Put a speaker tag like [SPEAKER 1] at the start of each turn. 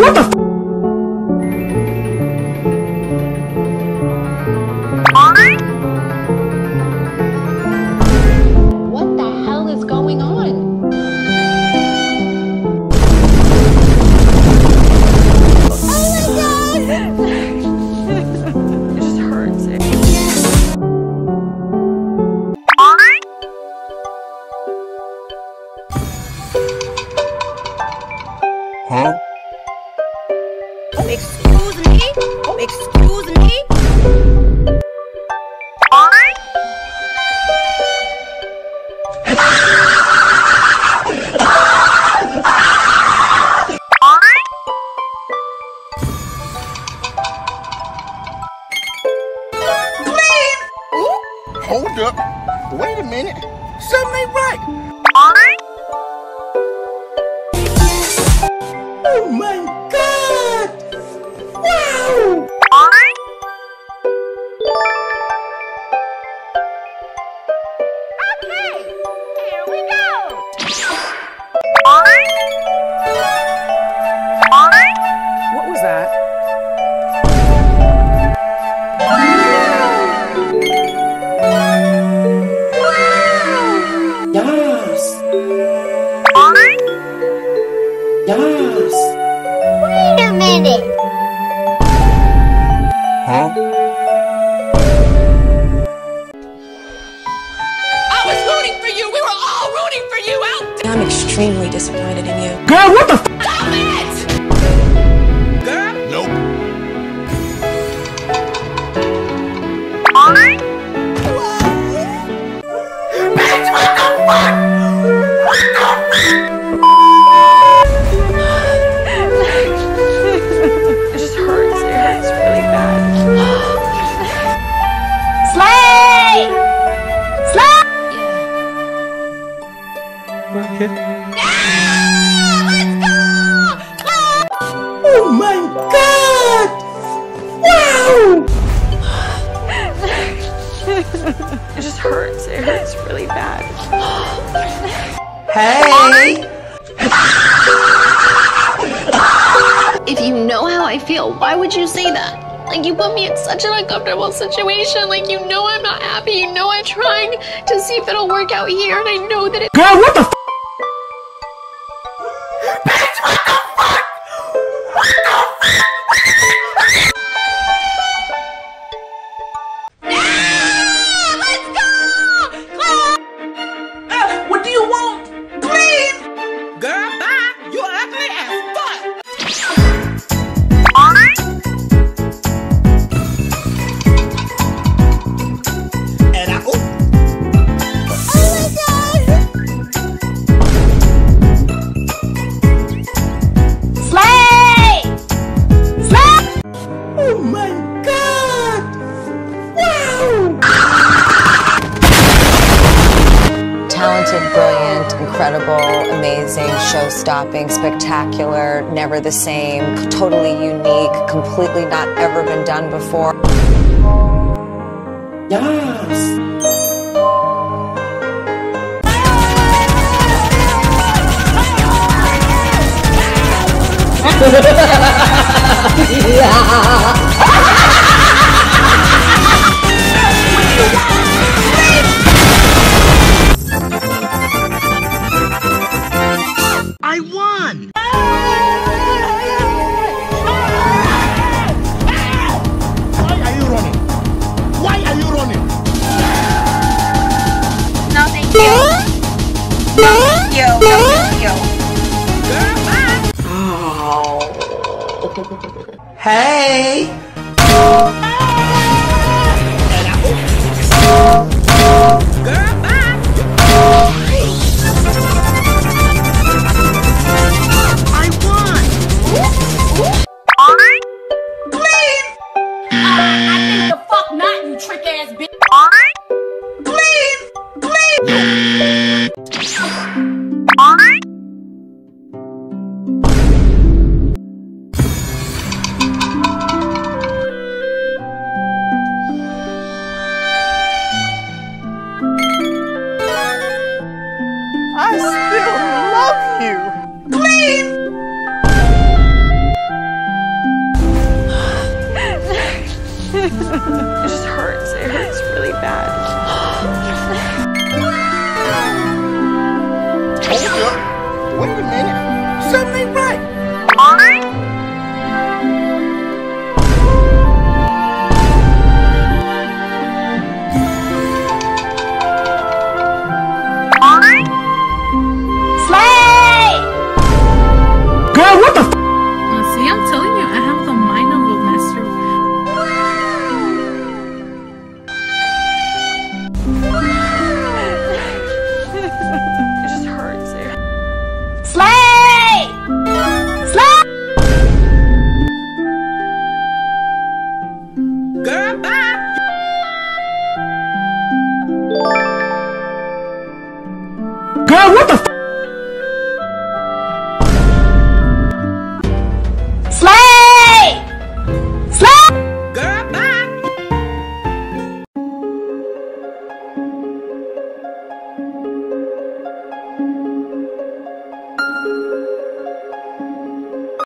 [SPEAKER 1] what the Hold up. Wait a minute. Something ain't right.
[SPEAKER 2] Extremely disappointed in you.
[SPEAKER 1] Girl, what the f- my god! Wow!
[SPEAKER 3] It just hurts. It hurts really bad.
[SPEAKER 1] Hey!
[SPEAKER 2] If you know how I feel, why would you say that? Like, you put me in such an uncomfortable situation. Like, you know I'm not happy. You know I'm trying to see if it'll work out here. And I know that it.
[SPEAKER 1] Girl, what the f-
[SPEAKER 4] brilliant, incredible, amazing, show stopping, spectacular, never the same, totally unique, completely not ever been done before.
[SPEAKER 1] Yes! I won! Why are you running? Why are you running?
[SPEAKER 5] No, thank you. No, thank you. No, thank you. Girl, bye.
[SPEAKER 1] Hey!
[SPEAKER 5] The fuck not, you trick ass bitch. it just hurts.
[SPEAKER 3] It hurts really bad.